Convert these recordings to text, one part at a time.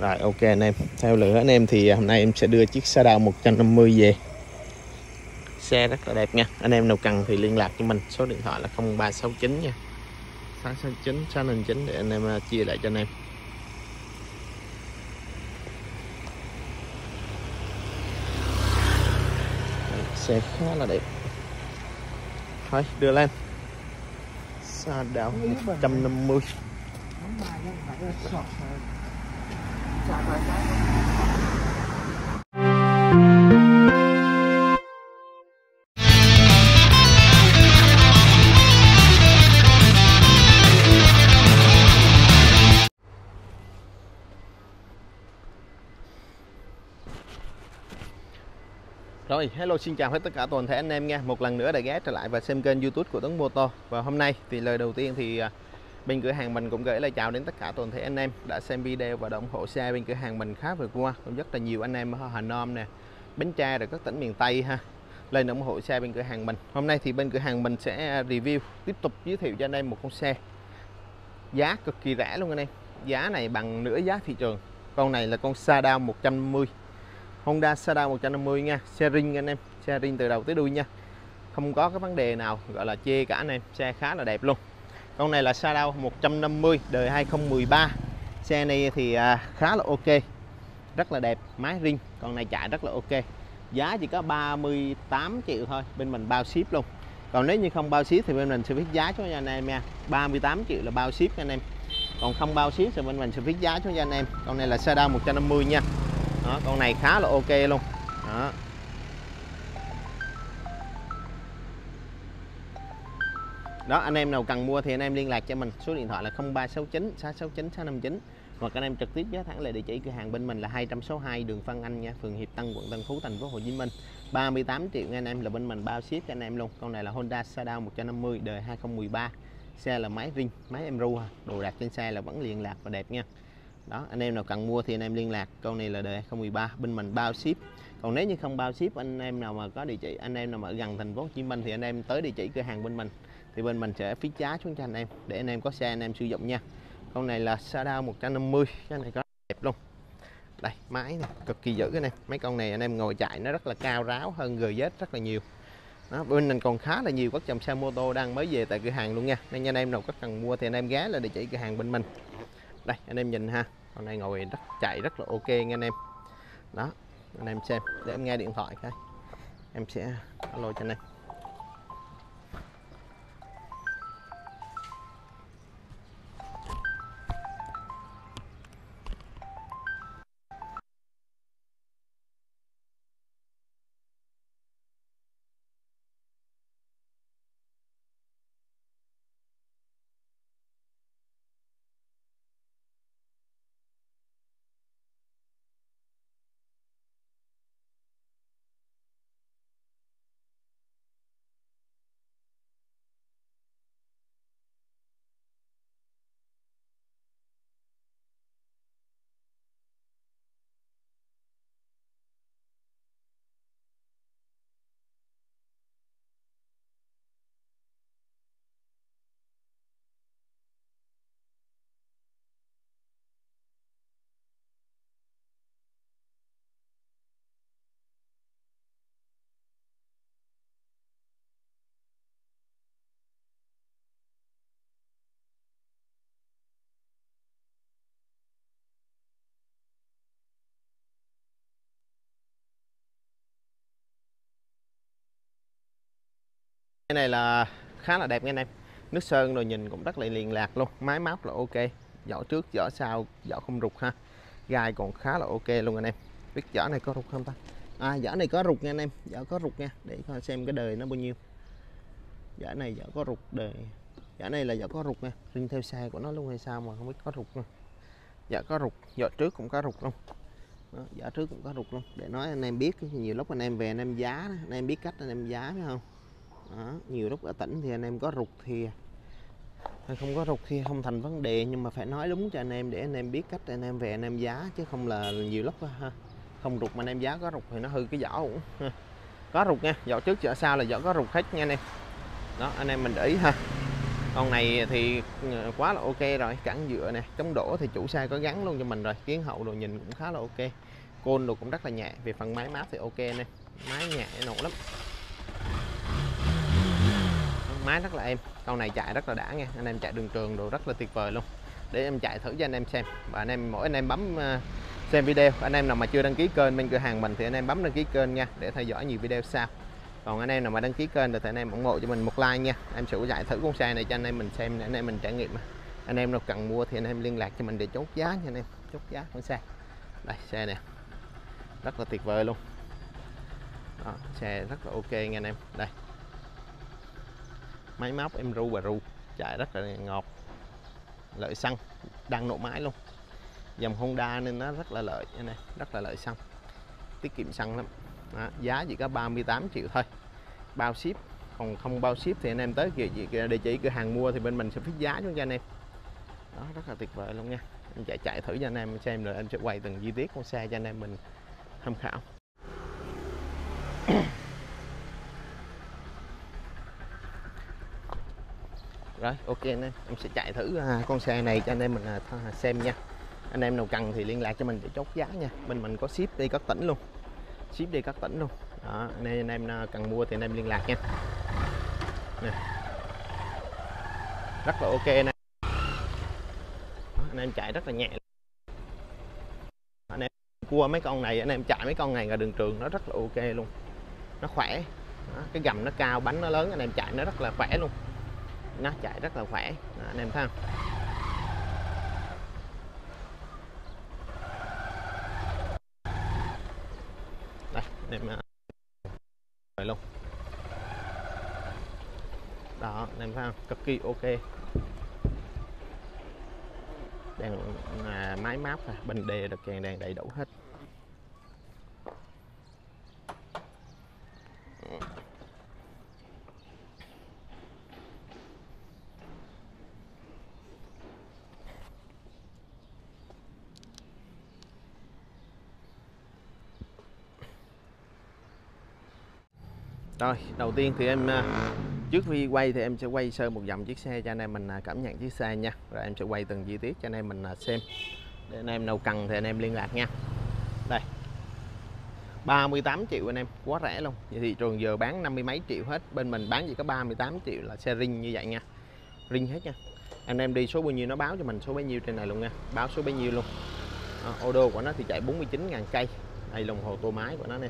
Rồi ok anh em. Theo lửa anh em thì hôm nay em sẽ đưa chiếc Shadow 150 về. Xe rất là đẹp nha. Anh em nào cần thì liên lạc cho mình. Số điện thoại là 0369 nha. 669 609 để anh em à, chia lại cho anh em. Xe khá là đẹp. Thôi đưa lên. Shadow 150 rồi, hello xin chào hết tất cả toàn thể anh em nha. Một lần nữa đã ghé trở lại và xem kênh youtube của Tuấn Motor Và hôm nay thì lời đầu tiên thì à, bên cửa hàng mình cũng gửi lời chào đến tất cả toàn thể anh em Đã xem video và ủng hộ xe bên cửa hàng mình khá vừa qua. Cũng rất là nhiều anh em ở Hà Nam nè, Bến Tre rồi các tỉnh miền Tây ha, Lên ủng hộ xe bên cửa hàng mình. Hôm nay thì bên cửa hàng mình sẽ à, review, Tiếp tục giới thiệu cho anh em một con xe. Giá cực kỳ rẻ luôn anh em. Giá này bằng nửa giá thị trường. Con này là con Sada 150 Honda Sada 150 nha, xe ring anh em, xe ring từ đầu tới đuôi nha. Không có cái vấn đề nào, gọi là chê cả anh em, xe khá là đẹp luôn con này là Sada 150 đời 2013 xe này thì à, khá là ok rất là đẹp máy riêng con này chạy rất là ok. Giá chỉ có 38 triệu thôi bên mình bao ship luôn. Còn nếu như không bao ship thì bên mình sẽ viết giá cho anh em nha. 38 triệu là bao ship anh em. Còn không bao ship thì bên mình sẽ viết giá cho anh em. Con này là Sada 150 nha. Đó, con này khá là ok luôn. Đó. Đó anh em nào cần mua thì anh em liên lạc cho mình số điện thoại là 0369 669 659 hoặc anh em trực tiếp ghé thẳng lại địa chỉ cửa hàng bên mình là 262 đường Phan Anh nha phường Hiệp Tân quận Tân Phú thành phố Hồ Chí Minh 38 triệu anh em là bên mình bao ship cho anh em luôn con này là Honda Shadow 150 đời 2013 xe là máy ring máy em ru đồ đạc trên xe là vẫn liên lạc và đẹp nha đó anh em nào cần mua thì anh em liên lạc con này là đời 2013 bên mình bao ship còn nếu như không bao ship anh em nào mà có địa chỉ anh em nào mà ở gần thành phố Hồ Chí Minh thì anh em tới địa chỉ cửa hàng bên mình thì bên mình sẽ phí giá xuống cho anh em để anh em có xe anh em sử dụng nha. Con này là Sada 150 cái này có đẹp luôn. Đây máy này cực kỳ dữ cái này mấy con này anh em ngồi chạy nó rất là cao ráo hơn GZ rất là nhiều. Đó, bên mình còn khá là nhiều các dòng xe mô tô đang mới về tại cửa hàng luôn nha. Nên anh em nào có cần mua thì anh em ghé là địa chỉ cửa hàng bên mình. Đây anh em nhìn ha con này ngồi rất chạy rất là ok nha anh em. Đó anh em xem để em nghe điện thoại cái em sẽ alo cho anh em. Cái này là khá là đẹp nha anh em. Nước sơn rồi nhìn cũng rất là liền lạc luôn. Máy móc là ok. Vỏ trước vỏ sau vỏ không rụt ha. Gai còn khá là ok luôn anh em. Biết vỏ này có rụt không ta? À vỏ này có rụt nha anh em. Vỏ có rụt nha. Để coi xem cái đời nó bao nhiêu. Vỏ này vỏ có rụt đời vỏ này là vỏ có rụt nha. Riêng theo xe của nó luôn hay sao mà không biết có rụt nha vỏ có rụt vỏ trước cũng có rụt luôn. Đó, vỏ trước cũng có rụt luôn. Để nói anh em biết nhiều lúc anh em về anh em giá anh em biết cách anh em giá phải không? Đó, nhiều lúc ở tỉnh thì anh em có rụt thì hay không có rụt thì không thành vấn đề nhưng mà phải nói đúng cho anh em để anh em biết cách anh em về anh em giá chứ không là nhiều lúc ha, không rụt mà anh em giá có rụt thì nó hư cái vỏ cũng ha. có rụt nha vỏ trước vỏ sau là vỏ có rụt hết nha anh em. Đó anh em mình để ý ha. Con này thì ờ, quá là ok rồi cản dựa nè chống đổ thì chủ xe có gắn luôn cho mình rồi kiến hậu đồ nhìn cũng khá là ok. Côn đồ cũng rất là nhẹ về phần máy mát thì ok nè. Máy nhẹ nổ lắm máy rất là êm. Con này chạy rất là đã nha. Anh em chạy đường trường đồ rất là tuyệt vời luôn. Để em chạy thử cho anh em xem. Và anh em mỗi anh em bấm ờ, xem video. Anh em nào mà chưa đăng ký kênh bên cửa hàng mình thì anh em bấm đăng ký kênh nha để theo dõi nhiều video sau. Còn anh em nào mà đăng ký kênh thì anh em ủng hộ cho mình một like nha. Em sẽ chạy thử con xe này cho anh em mình xem để anh em mình trải nghiệm. Anh em nào cần mua thì anh em liên lạc cho mình để chốt giá nha anh em. Chốt giá con xe. Đây xe nè. Rất là tuyệt vời luôn. Đó, xe rất là ok nha anh em. Đây máy móc em ru và ru chạy rất là ngọt lợi xăng đang nổ máy luôn. Dòng Honda nên nó rất là lợi này rất là lợi xăng tiết kiệm xăng lắm. Đó, giá chỉ có 38 triệu thôi. Bao ship còn không bao ship thì anh em tới kìa địa chỉ cửa hàng mua thì bên mình sẽ phí giá cho anh em. Đó rất là tuyệt vời luôn nha. Em chạy chạy thử cho anh em xem rồi em sẽ quay từng chi tiết con xe cho anh em mình tham khảo. Rồi ok anh em. Em sẽ chạy thử à, con xe này cho anh em mình à, xem nha. Anh em nào cần thì liên lạc cho mình để chốt giá nha. Bên mình có ship đi các tỉnh luôn. Ship đi các tỉnh luôn. Đó nên anh em à, cần mua thì anh em liên lạc nha. Nè. rất là ok nè đó, anh em chạy rất là nhẹ. Anh em cua mấy con này anh em chạy mấy con này ra đường trường nó rất là ok luôn. Nó khỏe. Đó, cái gầm nó cao bánh nó lớn anh em chạy nó rất là khỏe luôn nó chạy rất là khỏe. Đó, anh em thấy không? Đây anh em à, rồi luôn. Đó anh em thấy không? Cực kỳ ok. Đèn à, máy mát à, bình đề được kèn đèn đầy đủ hết. Rồi, đầu tiên thì em à, trước khi quay thì em sẽ quay sơ một vòng chiếc xe cho anh em mình à, cảm nhận chiếc xe nha. Rồi em sẽ quay từng chi tiết cho anh em mình à, xem. Để anh em nào cần thì anh em liên lạc nha. Đây. 38 triệu anh em, quá rẻ luôn. Vậy thị trường giờ bán năm mươi mấy triệu hết, bên mình bán chỉ có 38 triệu là xe ring như vậy nha. Ring hết nha. Anh em đi số bao nhiêu nó báo cho mình số bấy nhiêu trên này luôn nha. Báo số bấy nhiêu luôn. À, ô đô của nó thì chạy 49.000 cây. Đây đồng hồ tô máy của nó nè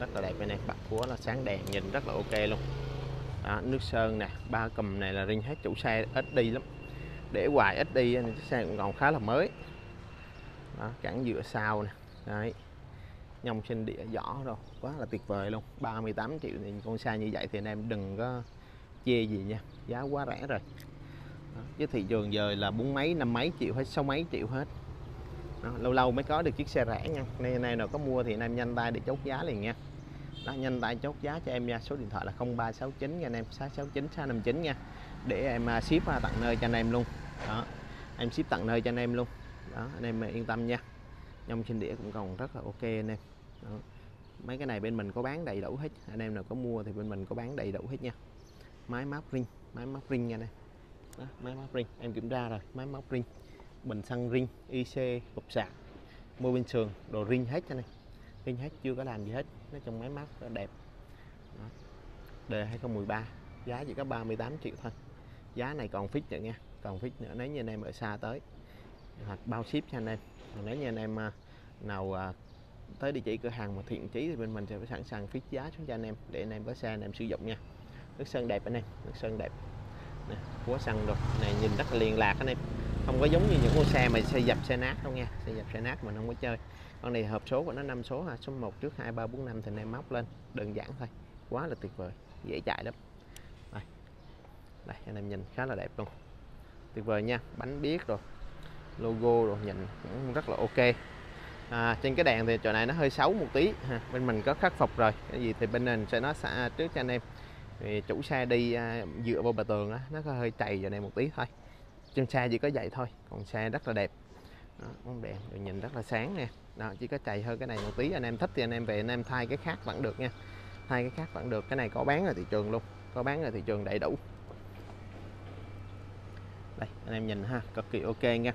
rất là đẹp này bạc của là sáng đèn nhìn rất là ok luôn. Đó, nước sơn nè ba cầm này là riêng hết chủ xe ít đi lắm. Để hoài ít đi nên chiếc xe cũng còn khá là mới. Đó, cản dựa sau nè. Đấy. Nhông trên địa giỏ rồi quá là tuyệt vời luôn. 38 triệu thì con xe như vậy thì anh em đừng có chê gì nha. Giá quá rẻ rồi. Đó, chứ thị trường giờ là bốn mấy năm mấy triệu hết sáu mấy triệu hết. Đó, lâu lâu mới có được chiếc xe rẻ nha. Nên này nào có mua thì anh em nhanh tay để chốt giá liền nha đó, nhanh tay chốt giá cho em nha. Số điện thoại là 0369 nha anh em. 669 659 nha. Để em à, ship tặng tận nơi cho anh em luôn. Đó em ship tận nơi cho anh em luôn. Đó anh em yên tâm nha. Nhông trên đĩa cũng còn rất là ok anh em. Đó. mấy cái này bên mình có bán đầy đủ hết. Anh em nào có mua thì bên mình có bán đầy đủ hết nha. Máy móc ring máy móc ring nha này đó, máy móc ring em kiểm tra rồi máy móc ring bình xăng ring IC cục sạc mua bên sườn đồ ring hết cho này ring hết chưa có làm gì hết. Nói chung máy móc đẹp. Đó. đề 2013 giá chỉ có 38 triệu thôi. Giá này còn fix nữa nha. Còn fix nữa. Nếu như anh em ở xa tới. Hoặc bao ship cho anh em. Còn nếu như anh em à, nào à, tới địa chỉ cửa hàng mà thiện chí thì bên mình sẽ sẵn sàng fix giá xuống cho anh em. Để anh em có xe anh em sử dụng nha. Nước sơn đẹp anh em. Nước sơn đẹp. Nè, quá xăng rồi này nhìn rất là liền lạc anh em không có giống như những con xe mà xe dập xe nát đâu nha. Xe dập xe nát mình không có chơi. Con này hộp số của nó năm số ha. Số 1 trước 2 3 4 5 thì em móc lên. Đơn giản thôi. Quá là tuyệt vời. Dễ chạy lắm. Đây. Đây anh em nhìn khá là đẹp luôn. Tuyệt vời nha. Bánh biết rồi. Logo rồi nhìn cũng rất là ok. À, trên cái đèn thì chỗ này nó hơi xấu một tí ha. bên mình có khắc phục rồi. Cái gì thì bên mình sẽ nói xa trước cho anh em. Thì chủ xe đi à, dựa vào bờ tường á nó có hơi chày giờ này một tí thôi trên xe chỉ có vậy thôi còn xe rất là đẹp. Đó, bóng đèn rồi nhìn rất là sáng nè đó, chỉ có chạy hơn cái này một tí anh em thích thì anh em về anh em thay cái khác vẫn được nha. Thay cái khác vẫn được cái này có bán ở thị trường luôn có bán ở thị trường đầy đủ. Đây anh em nhìn ha cực kỳ ok nha.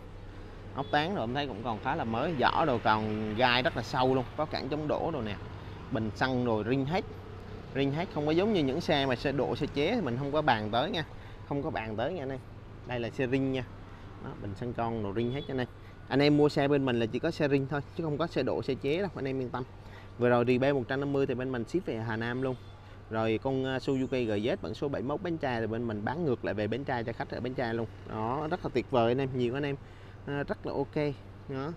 Ốc tán rồi em thấy cũng còn khá là mới vỏ đồ còn gai rất là sâu luôn có cản chống đổ đồ nè bình xăng rồi ring hết. Ring hết không có giống như những xe mà xe độ xe chế thì mình không có bàn tới nha không có bàn tới nha anh em đây là xe ring nha. Đó, bình xăng con đồ ring hết cho nên anh em mua xe bên mình là chỉ có xe ring thôi chứ không có xe độ xe chế đâu anh em yên tâm. Vừa rồi thì B150 thì bên mình ship về Hà Nam luôn. Rồi con à, Suzuki GZ bản số 71 Bến Tre thì bên mình bán ngược lại về Bến Tre cho khách ở Bến Tre luôn. Đó rất là tuyệt vời anh em nhiều anh em à, rất là ok. Đó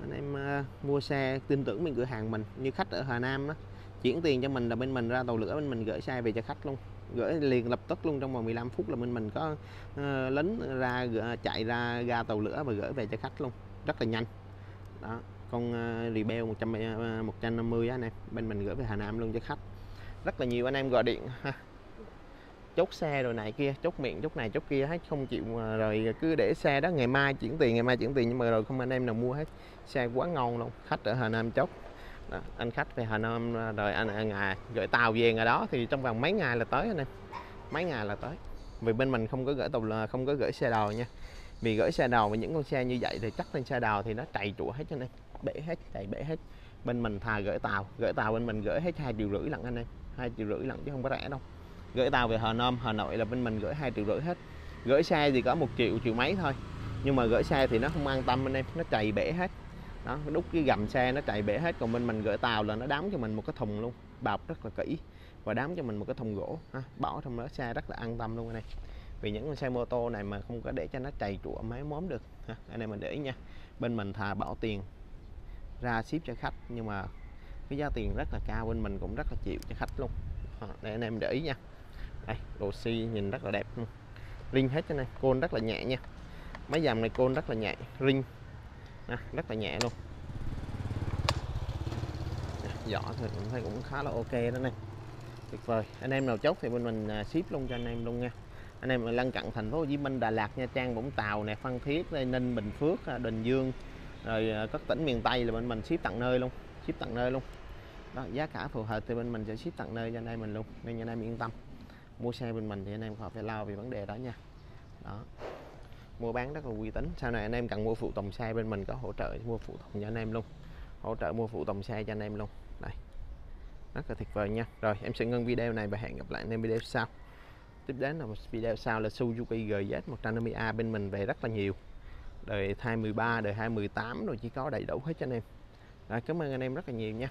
anh em à, mua xe tin tưởng bên cửa hàng mình như khách ở Hà Nam đó. Chuyển tiền cho mình là bên mình ra tàu lửa bên mình gửi xe về cho khách luôn gửi liền lập tức luôn trong vòng 15 phút là bên mình có uh, lính ra chạy ra ga tàu lửa và gửi về cho khách luôn. Rất là nhanh. Đó con uh, Rebel 100 uh, 150 anh em. Bên mình gửi về Hà Nam luôn cho khách. Rất là nhiều anh em gọi điện ha. Chốt xe rồi này kia chốt miệng chốt này chốt kia hết không chịu mà rồi cứ để xe đó ngày mai chuyển tiền ngày mai chuyển tiền. Nhưng mà rồi không anh em nào mua hết xe quá ngon luôn. Khách ở Hà Nam chốt đó, anh khách về Hà Nam à, rồi anh, anh à, gửi tàu về ngày đó thì trong vòng mấy ngày là tới anh em. Mấy ngày là tới. Vì bên mình không có gửi tàu là không có gửi xe đầu nha. Vì gửi xe đầu và những con xe như vậy thì chắc lên xe đầu thì nó chạy trụ hết cho nên bể hết chạy bể hết. Bên mình thà gửi tàu gửi tàu bên mình gửi hết hai triệu rưỡi lận anh em hai triệu rưỡi lận chứ không có rẻ đâu. Gửi tàu về Hà Nam Hà Nội là bên mình gửi hai triệu rưỡi hết. Gửi xe thì có một triệu triệu mấy thôi. Nhưng mà gửi xe thì nó không an tâm anh em nó chạy bể hết đó đúc cái gầm xe nó chạy bể hết còn bên mình gửi tàu là nó đóng cho mình một cái thùng luôn bọc rất là kỹ và đóng cho mình một cái thùng gỗ. Ha, bỏ trong đó xe rất là an tâm luôn này vì những con xe mô tô này mà không có để cho nó chạy trụa máy móm được. Ha. anh em mình để ý nha bên mình thà bỏ tiền ra ship cho khách nhưng mà cái giá tiền rất là cao bên mình cũng rất là chịu cho khách luôn. À, để anh em để ý nha. Đây đồ xi nhìn rất là đẹp luôn. Ring hết cho này côn rất là nhẹ nha. Máy dầm này côn rất là nhẹ ring à, rất là nhẹ luôn. Vỏ thì cũng thấy cũng khá là ok đó này tuyệt vời. Anh em nào chốt thì bên mình à, ship luôn cho anh em luôn nha. Anh em lân cận thành phố Hồ Chí Minh Đà Lạt Nha Trang Vũng Tàu nè Phan Thiết Ninh Bình Phước Đình Bình Dương rồi à, các tỉnh miền Tây là bên mình ship tận nơi luôn ship tận nơi luôn. Đó giá cả phù hợp thì bên mình sẽ ship tận nơi cho anh em mình luôn nên anh em yên tâm. Mua xe bên mình thì anh em khỏi phải lo về vấn đề đó nha. Đó mua bán rất là uy tín. Sau này anh em cần mua phụ tùng xe bên mình có hỗ trợ mua phụ tùng cho anh em luôn. Hỗ trợ mua phụ tùng xe cho anh em luôn. Đây. Rất là tuyệt vời nha. Rồi em sẽ ngưng video này và hẹn gặp lại anh em video sau. Tiếp đến là một video sau là Suzuki GZ 150A bên mình về rất là nhiều. Đời 2013 đời 2018 rồi chỉ có đầy đủ hết cho anh em. Rồi, cảm ơn anh em rất là nhiều nha.